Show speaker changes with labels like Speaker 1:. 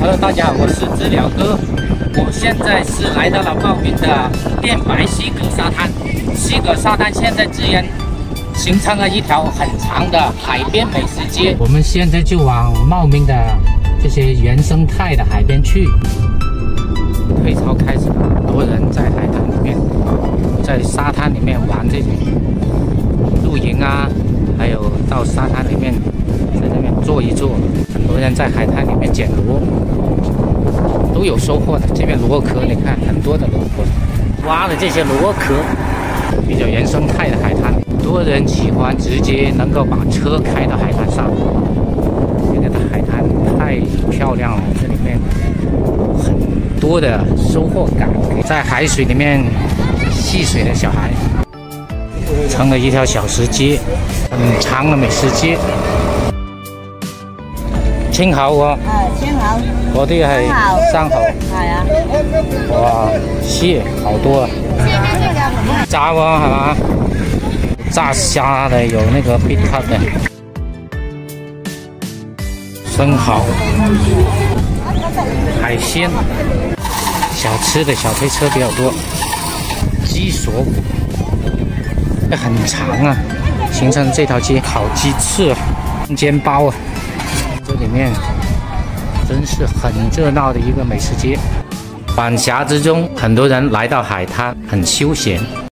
Speaker 1: Hello，大家好，我是知了哥，我现在是来到了茂名的电白西格沙滩，西格沙滩现在自然形成了一条很长的海边美食街。我们现在就往茂名的这些原生态的海边去。退潮开始，很多人在海滩里面，在沙滩里面玩这种露营啊，还有到沙滩里面。一座，很多人在海滩里面捡螺，都有收获的。这边螺壳，你看很多的螺壳，挖的这些螺壳，比较原生态的海滩，很多人喜欢直接能够把车开到海滩上。在的海滩太漂亮了，这里面很多的收获感，在海水里面戏水的小孩，成了一条小石街，很长的美食街。青口哦，
Speaker 2: 呃，青蚝。
Speaker 1: 我啲系生蚝，
Speaker 2: 系啊，
Speaker 1: 哇，蟹好多啊，炸哦，好吧，炸虾的有那个冰炭的，生蚝，海鲜，小吃的小推车比较多，鸡锁，这很长啊，形成这条街，烤鸡翅，煎包啊。里面真是很热闹的一个美食街。晚霞之中，很多人来到海滩，很休闲。